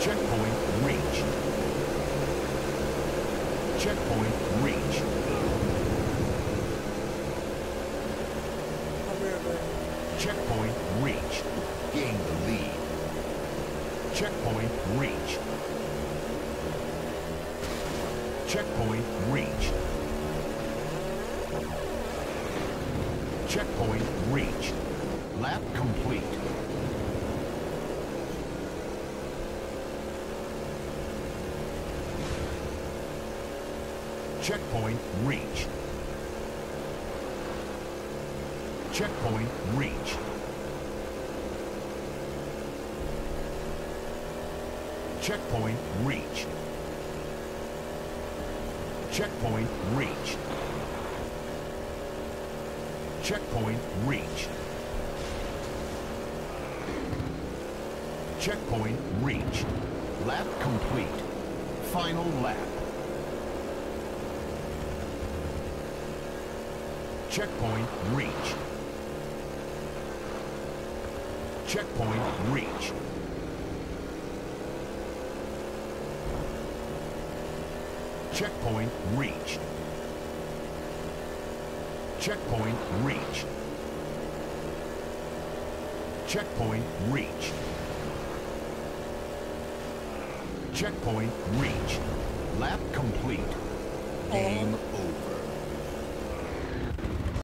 Checkpoint reached. Checkpoint reached. Checkpoint reached. Gain the lead. Checkpoint reached. Checkpoint reached. Checkpoint reached. Lap complete. Checkpoint reached. Checkpoint reached. Checkpoint reached. Checkpoint reached. Checkpoint reached. Checkpoint reached. Lap complete. Final lap. Checkpoint reached. Checkpoint reached. Checkpoint reached. Checkpoint reached. Checkpoint reached. Checkpoint reached. Lap complete. Game over.